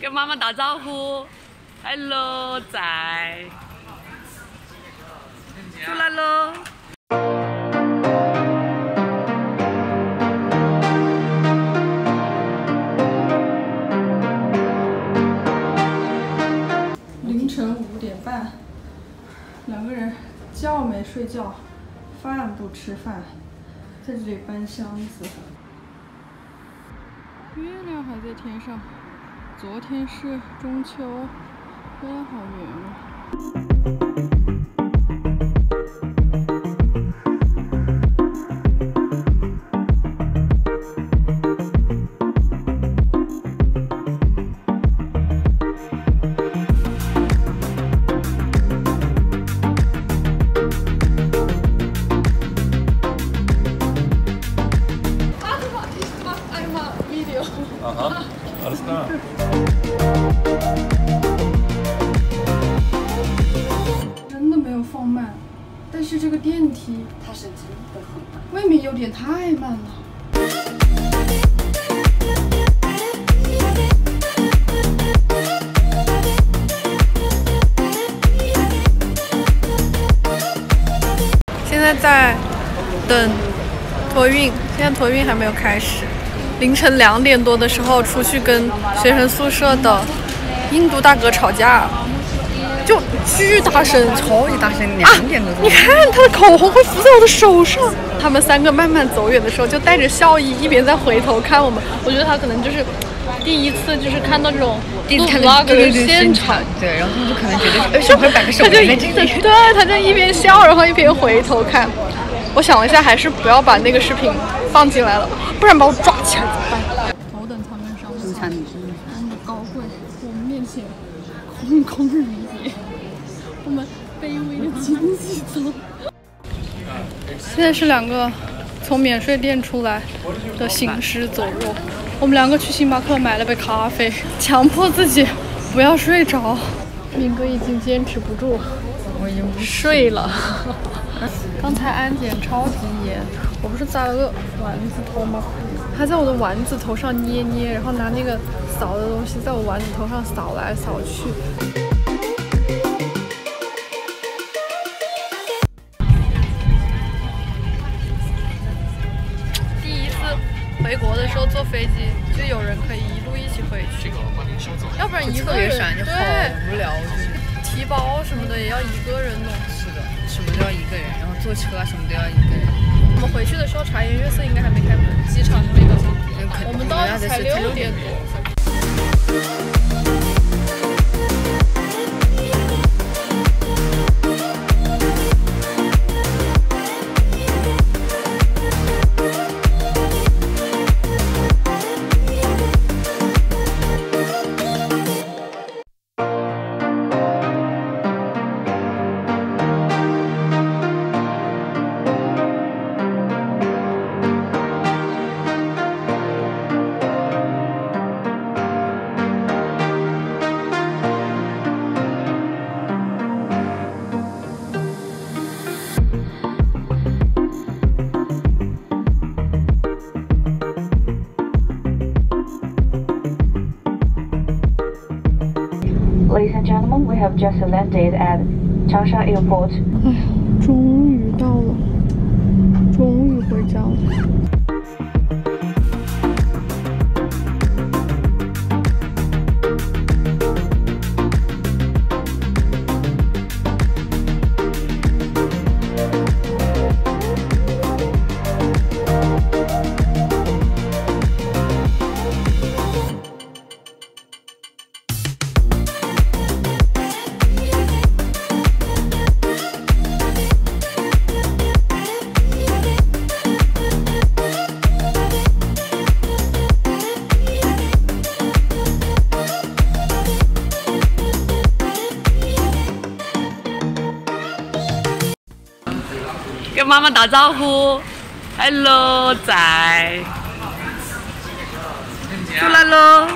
跟妈妈打招呼，Hello 仔，出来喽。凌晨五点半，两个人觉没睡觉，饭不吃饭，在这里搬箱子。月亮还在天上，昨天是中秋，月亮好圆啊。未免有点太慢了。现在在等托运，现在托运还没有开始。凌晨两点多的时候出去跟学生宿舍的印度大哥吵架，就巨大声，超级大声，两点多钟。你看他的口红会浮在我的手上。他们三个慢慢走远的时候，就带着笑意，一边在回头看我们。我觉得他可能就是第一次，就是看到这种录 vlog 的现场，，对，然后他就可能觉得，呃，小孩摆个手他就在这里，对，他就一边笑，然后一边回头看。我想了一下，还是不要把那个视频放进来了，不然把我抓起来怎么办？头等舱跟商务舱，我们的高贵，我们面前空空如也，我们卑微的经济舱。现在是两个从免税店出来的行尸走肉。我们两个去星巴克买了杯咖啡，强迫自己不要睡着。敏哥已经坚持不住，我已经睡了。刚才安检超级严，我不是扎了个丸子头吗？他在我的丸子头上捏捏，然后拿那个扫的东西在我丸子头上扫来扫去。第一次回国的时候坐飞机，就有人可以一路一起回去，要不然一个人闪，就好对无聊。就是提包什么的也要一个人弄。是的，什么都要一个人，然后坐车啊什么都要一个人。我们回去的时候，茶颜悦色应该还没开门，机场那个。有我们到才六点多。Thank Ladies and gentlemen, we have just landed at Changsha Airport. 终于到了， 跟妈妈打招呼，Hello 仔，出来喽。